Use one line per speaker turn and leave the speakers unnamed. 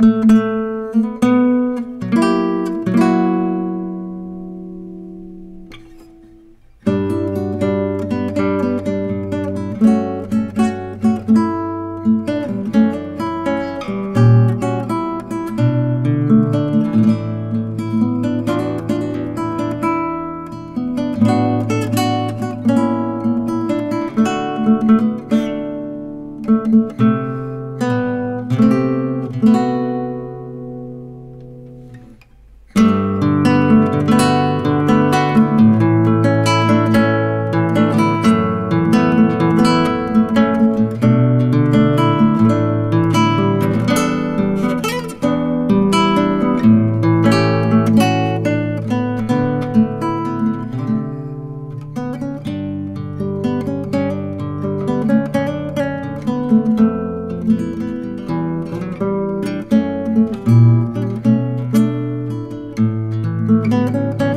Thank Música